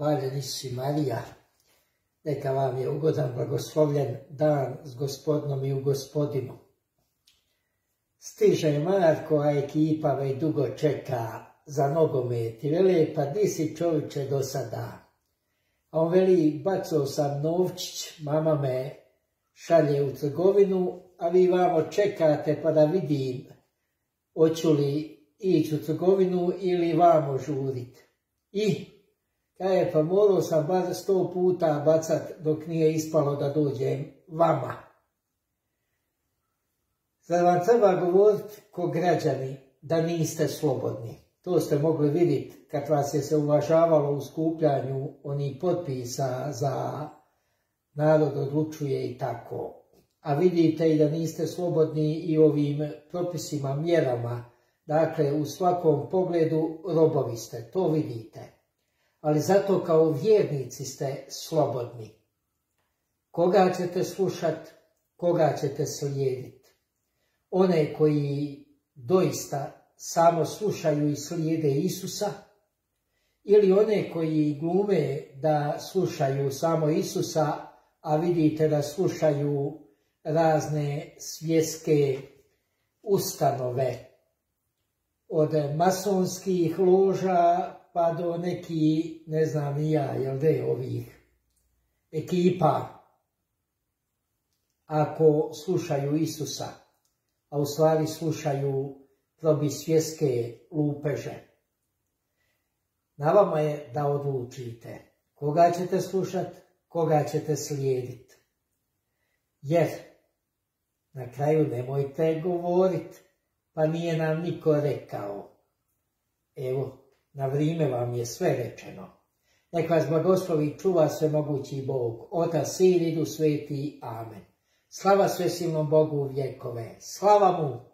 Hvaljeni si Marija, neka vam je ugodan blagoslovljen dan s gospodnom i u gospodinu. Stiže Marko, a ekipa već dugo čeka za nogomet i veli, pa di si čovječe do sada? A on veli, bacao sam novčić, mama me šalje u trgovinu, a vi vamo čekate pa da vidim hoću li ići u trgovinu ili vamo žurit. I Kaže, pa morao sam bar sto puta bacat dok nije ispalo da dođem vama. Zar vam treba govoriti ko građani da niste slobodni? To ste mogli vidjeti kad vas je se uvažavalo u skupljanju onih potpisa za narod odlučuje i tako. A vidite i da niste slobodni i ovim propisima, mjerama. Dakle, u svakom pogledu robovi ste, to vidite ali zato kao vjernici ste slobodni. Koga ćete slušat, koga ćete slijediti? One koji doista samo slušaju i slijede Isusa, ili one koji glume da slušaju samo Isusa, a vidite da slušaju razne svjetske ustanove, od masonskih loža pa do neki, ne znam ni ja, jel de, ovih ekipa, ako slušaju Isusa, a u stvari slušaju probi svjetske lupeže. Na vama je da odlučite koga ćete slušat, koga ćete slijediti. Jer na kraju nemojte govoriti, pa nije nam niko rekao. Evo, na vrijeme vam je sve rečeno. Nek vas blagoslovi čuva sve mogući Bog, Otac, Sin, Idu, Sveti, Amen. Slava svesilnom Bogu vjekove, slava mu!